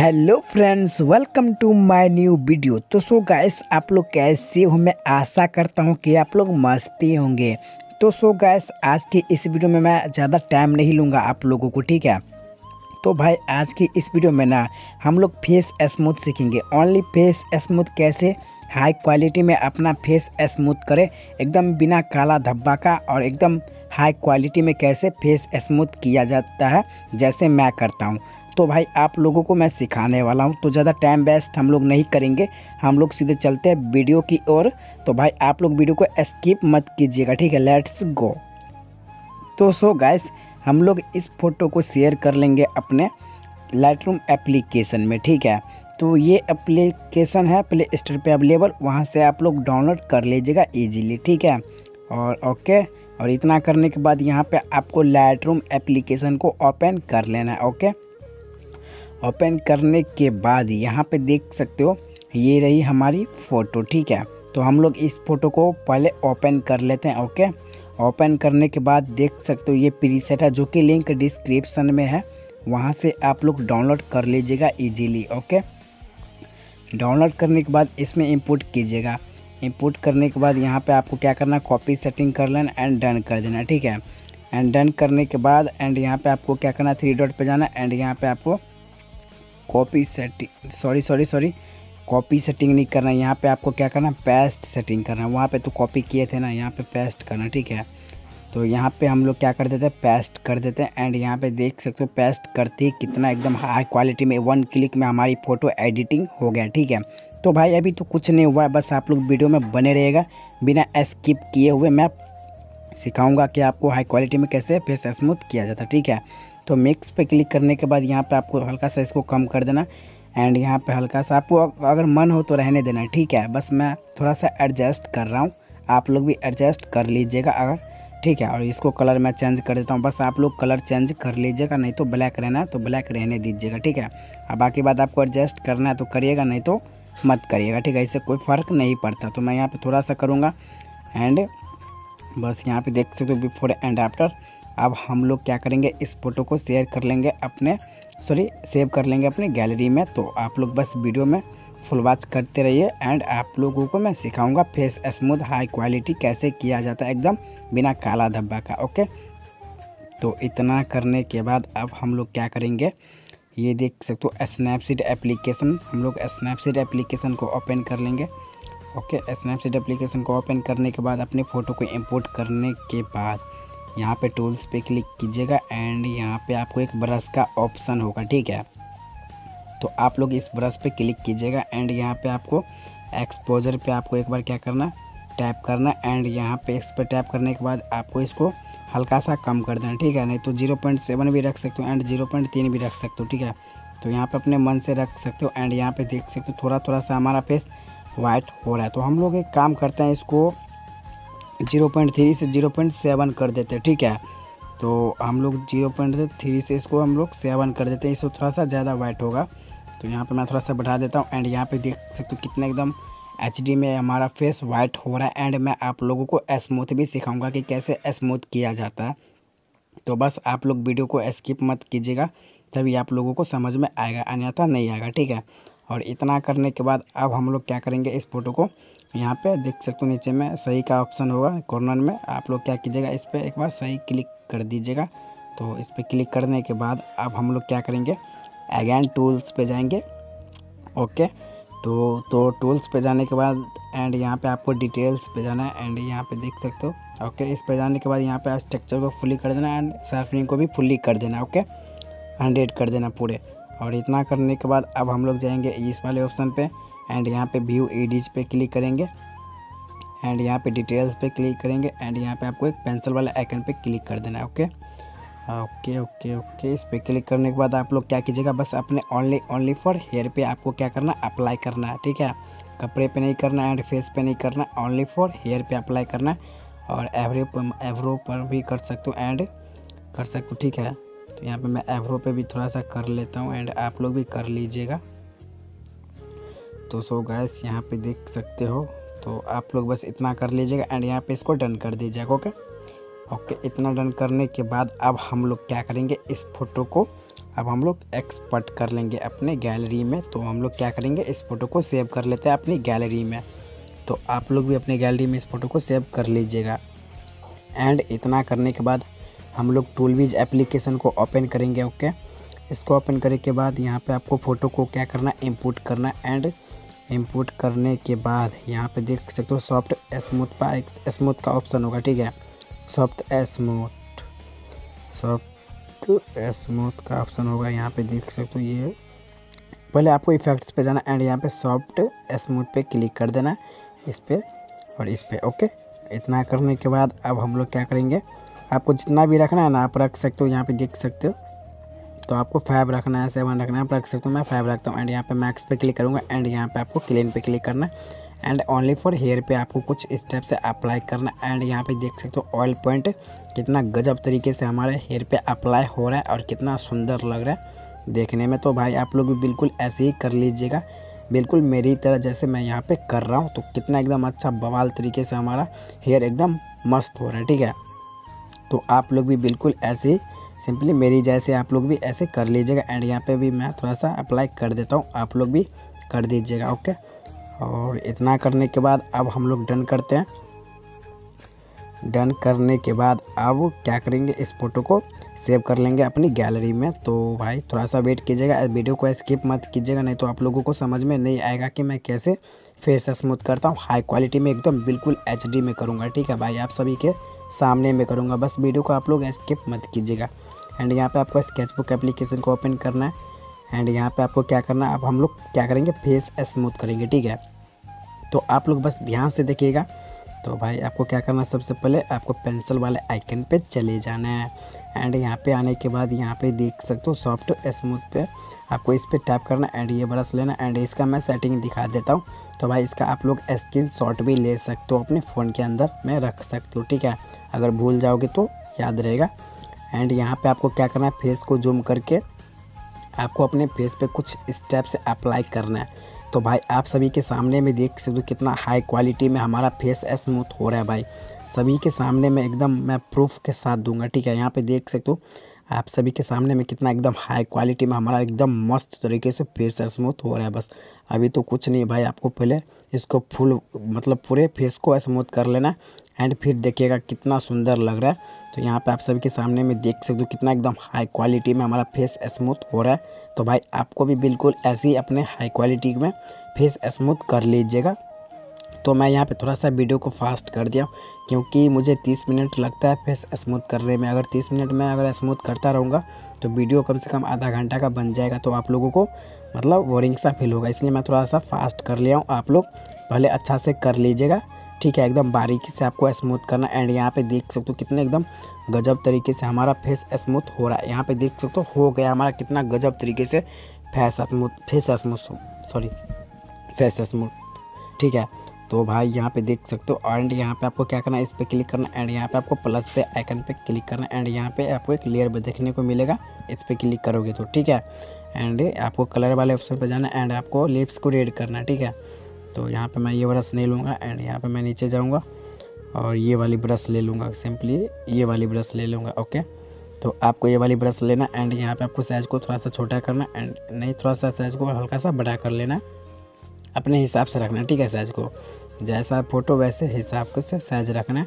Hello friends welcome to my new video तो so guys आप लोग कैसे हो? मैं आशा करता हूँ कि आप लोग मस्ती होंगे। तो सो गाइस आज की इस वीडियो में मैं ज़्यादा टाइम नहीं लूँगा आप लोगों को, ठीक है? तो भाई, आज की इस वीडियो में ना हम लोग फेस स्मूथ सीखेंगे। ओनली फेस स्मूथ कैसे? हाई क्वालिटी में अपना फेस स्मूथ करें। एकदम बिना काला धब्बा का और एकदम हाई क्वालिटी में कैसे फेस स्मूथ किया जाता है, जैसे मैं करता हूँ। तो भाई आप लोगों को मैं सिखाने वाला हूँ। तो ज़्यादा टाइम वेस्ट हम लोग नहीं करेंगे। हम लोग सीधे चलते हैं वीडियो की ओर। तो भाई आप लोग वीडियो को स्किप मत कीजिएगा, ठीक है? लेट्स गो तो सो गैस हम लोग इस फ़ोटो को शेयर कर लेंगे अपने लाइट एप्लीकेशन में, ठीक है? तो ये एप्लीकेशन है प्ले स्टोर पर अवेलेबल वहाँ से आप लोग डाउनलोड कर लीजिएगा ईजीली ठीक है? और ओके और इतना करने के बाद यहाँ पे आपको लाइट एप्लीकेशन को ओपन कर लेना है ओके ओपन करने के बाद यहाँ पे देख सकते हो, ये रही हमारी फ़ोटो, ठीक है? तो हम लोग इस फ़ोटो को पहले ओपन कर लेते हैं, ओके? ओपन करने के बाद देख सकते हो, ये प्रीसेट है, जो कि लिंक डिस्क्रिप्शन में है। वहाँ से आप लोग डाउनलोड कर लीजिएगा इजीली, ओके? डाउनलोड करने के बाद इसमें इंपुट कीजिएगा। इंपुट करने के बाद यहाँ पे आपको क्या करना कॉपी सेटिंग कर लेना एंड डन कर देना, ठीक है? एंड डन करने के बाद एंड यहाँ पे आपको क्या करना थ्री डॉट पे जाना एंड यहाँ पे आपको copy setting sorry sorry sorry copy setting नहीं करना, यहाँ पे आपको क्या करना पेस्ट सेटिंग करना, वहाँ पे तो कॉपी किए थे ना, यहाँ पे पेस्ट करना, ठीक है? तो यहाँ पे हम लोग क्या कर देते हैं पेस्ट कर देते हैं एंड यहाँ पे देख सकते हो पेस्ट करते ही कितना एकदम हाई क्वालिटी में वन क्लिक में हमारी फ़ोटो एडिटिंग हो गया, ठीक है? तो भाई, अभी तो कुछ नहीं हुआ है, बस आप लोग वीडियो में बने रहेगा बिना स्किप किए हुए मैं सिखाऊँगा कि आपको हाई क्वालिटी में कैसे फेस स्मूथ किया जाता है ठीक है? तो मिक्स पे क्लिक करने के बाद यहाँ पे आपको हल्का सा इसको कम कर देना। एंड यहाँ पे हल्का सा आपको अगर मन हो तो रहने देना, ठीक है? बस मैं थोड़ा सा एडजस्ट कर रहा हूँ। आप लोग भी एडजस्ट कर लीजिएगा अगर, ठीक है? और इसको कलर मैं चेंज कर देता हूँ। बस आप लोग कलर चेंज कर लीजिएगा, नहीं तो ब्लैक रहना है तो ब्लैक रहने दीजिएगा, ठीक है? अब बाकी बात आपको एडजस्ट करना है तो करिएगा, नहीं तो मत करिएगा, ठीक है? इससे कोई फ़र्क नहीं पड़ता। तो मैं यहाँ पे थोड़ा सा करूँगा। एंड बस यहाँ पे देख सकते हो बिफोर एंड आफ्टर अब हम लोग क्या करेंगे? इस फ़ोटो को शेयर कर लेंगे अपने सॉरी सेव कर लेंगे अपने गैलरी में। तो आप लोग बस वीडियो में फुल वॉच करते रहिए एंड आप लोगों को मैं सिखाऊँगा फेस स्मूथ हाई क्वालिटी कैसे किया जाता है एकदम बिना काला धब्बा का ओके तो इतना करने के बाद अब हम लोग क्या करेंगे? ये देख सकते हो स्नैपसीड एप्लीकेशन हम लोग स्नैपसीड एप्लीकेशन को ओपन कर लेंगे ओके स्नैपसीड एप्लीकेशन को ओपन करने के बाद अपने फ़ोटो को इंपोर्ट करने के बाद यहाँ पे टूल्स पे क्लिक कीजिएगा एंड यहाँ पे आपको एक ब्रश का ऑप्शन होगा, ठीक है? तो आप लोग इस ब्रश पे क्लिक कीजिएगा एंड यहाँ पे आपको एक्सपोजर पे आपको एक बार क्या करना टैप करना एंड यहाँ पे इस पर टैप करने के बाद आपको इसको हल्का सा कम कर देना, ठीक है? नहीं तो ज़ीरो पॉइंट सेवन भी रख सकते हो एंड ज़ीरो पॉइंट तीन भी रख सकते हो, ठीक है? तो यहाँ पे अपने मन से रख सकते हो एंड यहाँ पे देख सकते हो थोड़ा थोड़ा सा हमारा फेस वाइट हो रहा है। तो हम लोग एक काम करते हैं इसको ज़ीरो पॉइंट थ्री से ज़ीरो पॉइंट सेवन कर देते हैं, ठीक है? तो हम लोग ज़ीरो पॉइंट थ्री से इसको हम लोग सेवन कर देते हैं। इसको थोड़ा सा ज़्यादा वाइट होगा। तो यहाँ पे मैं थोड़ा सा बढ़ा देता हूँ एंड यहाँ पे देख सकते हो कितना एकदम एचडी में हमारा फेस वाइट हो रहा है। एंड मैं आप लोगों को स्मूथ भी सिखाऊँगा कि कैसे स्मूथ किया जाता है। तो बस आप लोग वीडियो को स्किप मत कीजिएगा, तभी आप लोगों को समझ में आएगा, अन्यथा नहीं आएगा, ठीक है? और इतना करने के बाद अब हम लोग क्या करेंगे इस फ़ोटो को यहाँ पे देख सकते हो नीचे में सही का ऑप्शन होगा कॉर्नर में। आप लोग क्या कीजिएगा, इस पर एक बार सही क्लिक कर दीजिएगा। तो इस पर क्लिक करने के बाद अब हम लोग क्या करेंगे, अगैन टूल्स पे जाएँगे। ओके तो तो टूल्स पे जाने के बाद एंड यहाँ पे आपको डिटेल्स पे जाना है एंड यहाँ पे देख सकते हो। ओके, इस पे जाने के बाद यहाँ पे स्ट्रक्चर को फुली कर देना एंड शार्पनिंग को भी फुली कर देना, ओके? हंड्रेड कर देना पूरे। और इतना करने के बाद अब हम लोग जाएँगे इस वाले ऑप्शन पे एंड यहाँ पे व्यू एडिज पे क्लिक करेंगे एंड यहाँ पे डिटेल्स पे क्लिक करेंगे एंड यहाँ पे आपको एक पेंसिल वाला आइकन पे क्लिक कर देना है ओके ओके ओके ओके इस पर क्लिक करने के बाद आप लोग क्या कीजिएगा, बस अपने ओनली ओनली फॉर हेयर पे आपको क्या करना अप्लाई करना है, ठीक है? कपड़े पे नहीं करना एंड फेस पे नहीं करना ओनली फॉर हेयर पे अप्लाई करना और एवरो एवरो पर भी कर सकते हो एंड कर सकते हो, ठीक है? तो यहाँ पे मैं एवरो पे भी थोड़ा सा कर लेता हूँ एंड आप लोग भी कर लीजिएगा। तो सो गैस यहाँ पे देख सकते हो तो आप लोग बस इतना कर लीजिएगा एंड यहाँ पे इसको डन कर दीजिएगा ओके ओके इतना डन करने के बाद अब हम लोग क्या करेंगे, इस फ़ोटो को अब हम लोग एक्सपर्ट कर लेंगे अपने गैलरी में। तो हम लोग क्या करेंगे, इस फ़ोटो को सेव कर लेते हैं अपनी गैलरी में। तो आप लोग भी अपने गैलरी में इस फ़ोटो को सेव कर लीजिएगा। एंड इतना करने के बाद हम लोग टूलवीज एप्लीकेशन को ओपन करेंगे ओके इसको ओपन करने के बाद यहाँ पे आपको फ़ोटो को क्या करना इंपोर्ट करना एंड इंपोर्ट करने के बाद यहाँ पे देख सकते हो सॉफ्ट स्मूथ पा स्मूथ का ऑप्शन होगा, ठीक है? सॉफ्ट स्मूथ सॉफ्ट स्मूथ का ऑप्शन होगा। यहाँ पे देख सकते हो ये। पहले आपको इफेक्ट्स पे जाना एंड यहाँ पे सॉफ्ट स्मूथ पे क्लिक कर देना इस पर और इस पर ओके इतना करने के बाद अब हम लोग क्या करेंगे? आपको जितना भी रखना है ना, आप रख सकते हो, यहाँ पे देख सकते हो। तो आपको फाइव रखना है सेवन रखना है, आप रख सकते हो। मैं फाइव रखता हूँ एंड यहाँ पे मैक्स पे क्लिक करूँगा एंड यहाँ पे आपको क्लीन पे क्लिक करना है। एंड ओनली फॉर हेयर पे आपको कुछ स्टेप से अप्लाई करना एंड यहाँ पे देख सकते हो ऑयल पॉइंट कितना गजब तरीके से हमारे हेयर पे अप्लाई हो रहा है और कितना सुंदर लग रहा है देखने में। तो भाई, आप लोग भी बिल्कुल ऐसे ही कर लीजिएगा। बिल्कुल मेरी तरह जैसे मैं यहाँ पे कर रहा हूँ तो कितना एकदम अच्छा बवाल तरीके से हमारा हेयर एकदम मस्त हो रहा है, ठीक है? तो आप लोग भी बिल्कुल ऐसे, सिंपली मेरी जैसे आप लोग भी ऐसे कर लीजिएगा एंड यहाँ पे भी मैं थोड़ा सा अप्लाई कर देता हूँ। आप लोग भी कर दीजिएगा ओके और इतना करने के बाद अब हम लोग डन करते हैं। डन करने के बाद अब क्या करेंगे? इस फ़ोटो को सेव कर लेंगे अपनी गैलरी में। तो भाई थोड़ा सा वेट कीजिएगा वीडियो को स्किप मत कीजिएगा, नहीं तो आप लोगों को समझ में नहीं आएगा कि मैं कैसे फेस स्मूथ करता हूँ। हाई क्वालिटी में एकदम बिल्कुल एचडी में करूँगा, ठीक है भाई? आप सभी के सामने में करूँगा। बस वीडियो को आप लोग स्किप मत कीजिएगा। एंड यहाँ पे आपको स्केचबुक एप्लीकेशन को ओपन करना है। एंड यहाँ पे आपको क्या करना है? अब हम लोग क्या करेंगे? फेस स्मूथ करेंगे, ठीक है? तो आप लोग बस ध्यान से देखिएगा। तो भाई, आपको क्या करना है? सबसे पहले आपको पेंसिल वाले आइकन पे चले जाना है। एंड यहाँ पे आने के बाद यहाँ पे देख सकते हो सॉफ्ट स्मूथ पे आपको इस पर टैप करना एंड ये ब्रश लेना एंड इसका मैं सेटिंग दिखा देता हूँ। तो भाई इसका आप लोग स्क्रीन शॉट भी ले सकते हो, अपने फ़ोन के अंदर में रख सकते हो, ठीक है? अगर भूल जाओगे तो याद रहेगा। एंड यहाँ पे आपको क्या करना है फेस को जूम करके आपको अपने फेस पे कुछ स्टेप से अप्लाई करना है। तो भाई आप सभी के सामने में देख सकते हो कितना हाई क्वालिटी में हमारा फेस स्मूथ हो रहा है भाई। सभी के सामने में एकदम मैं प्रूफ के साथ दूँगा, ठीक है? यहाँ पे देख सकते हो आप सभी के सामने में कितना एकदम हाई क्वालिटी में हमारा एकदम मस्त तरीके से फेस स्मूथ हो रहा है बस। अभी तो कुछ नहीं भाई, आपको पहले इसको फुल मतलब पूरे फेस को स्मूथ कर लेना एंड फिर देखिएगा कितना सुंदर लग रहा है। तो यहाँ पे आप सभी के सामने में देख सकते हो कितना एकदम हाई क्वालिटी में हमारा फेस स्मूथ हो रहा है। तो भाई आपको भी बिल्कुल ऐसे ही अपने हाई क्वालिटी में फेस स्मूथ कर लीजिएगा। तो मैं यहाँ पे थोड़ा सा वीडियो को फास्ट कर दिया, क्योंकि मुझे 30 मिनट लगता है फेस स्मूथ करने में। अगर 30 मिनट में अगर स्मूथ करता रहूँगा तो वीडियो कम से कम आधा घंटा का बन जाएगा तो आप लोगों को मतलब बोरिंग सा फील होगा। इसलिए मैं थोड़ा सा फास्ट कर लिया हूँ। आप लोग पहले अच्छा से कर लीजिएगा, ठीक है? एकदम बारीकी से आपको स्मूथ करना एंड यहाँ पे देख सकते हो कितने एकदम गजब तरीके से हमारा फेस स्मूथ हो रहा है। यहाँ पे देख सकते हो हो गया हमारा कितना गजब तरीके से face smooth face smooth, sorry, face smooth, ठीक है? तो भाई यहाँ पे देख सकते हो एंड यहाँ पे आपको क्या करना है, इस पर क्लिक करना एंड यहाँ पे आपको प्लस पे आइकन पे क्लिक करना एंड यहाँ पे आपको एक लेयर देखने को मिलेगा, इस पर क्लिक करोगे तो ठीक है? एंड आपको कलर वाले ऑप्शन पे जाना एंड आपको लिप्स को रेड करना, ठीक है? तो यहाँ पे मैं ये ब्रश नहीं लूँगा एंड यहाँ पे मैं नीचे जाऊँगा, और ये वाली ब्रश ले लूँगा सिंपली ये वाली ब्रश ले लूँगा ओके तो आपको ये वाली ब्रश लेना एंड यहाँ पे आपको साइज़ को थोड़ा सा छोटा करना एंड नहीं थोड़ा सा साइज़ को हल्का सा बड़ा कर लेना, अपने हिसाब से रखना, ठीक है साइज़ को? जैसा फ़ोटो वैसे हिसाब से साइज़ रखना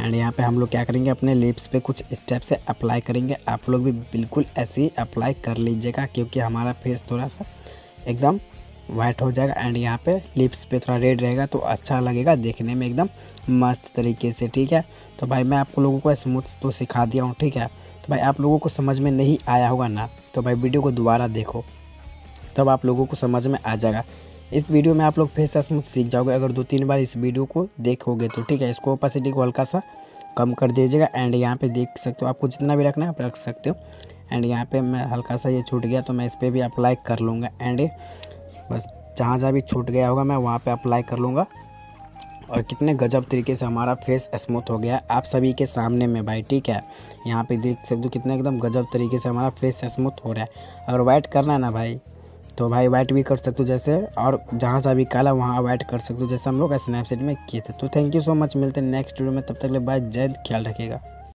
एंड यहाँ पे हम लोग क्या करेंगे, अपने लिप्स पे कुछ स्टेप से अप्लाई करेंगे। आप लोग भी बिल्कुल ऐसे ही अप्लाई कर लीजिएगा, क्योंकि हमारा फेस थोड़ा सा एकदम वाइट हो जाएगा। एंड यहाँ पे लिप्स पे थोड़ा रेड रहेगा तो अच्छा लगेगा देखने में, एकदम मस्त तरीके से, ठीक है? तो भाई मैं आपको लोगों को स्मूथ तो सिखा दिया हूँ, ठीक है? तो भाई आप लोगों को समझ में नहीं आया होगा ना तो भाई वीडियो को दोबारा देखो, तब तो आप लोगों को समझ में आ जाएगा। इस वीडियो में आप लोग फेस स्मूथ सीख जाओगे। अगर दो तीन बार इस वीडियो को देखोगे तो ठीक है, इसको ओपासिटी को हल्का सा कम कर दीजिएगा। एंड यहाँ पे देख सकते हो, आपको जितना भी रखना है आप रख सकते हो। एंड यहाँ पे मैं हल्का सा ये छूट गया तो मैं इस पर भी अप्लाई कर लूँगा। एंड बस जहाँ जहाँ भी छूट गया होगा, मैं वहाँ पे अप्लाई कर लूँगा। और कितने गजब तरीके से हमारा फेस स्मूथ हो गया। आप सभी के सामने में भाई, ठीक है? यहाँ पे देख सकते हो कितने एकदम गजब तरीके से हमारा फेस स्मूथ हो रहा है। अगर वाइट करना है ना भाई तो भाई वाइट भी कर सकते हो जैसे, और जहाँ से अभी काला, वहाँ वाइट कर सकते हो जैसे हम लोग स्नैपचैट में किए थे। तो थैंक यू सो मच मिलते हैं नेक्स्ट वीडियो में, तब तक ले बाय जय ख्याल रखिएगा।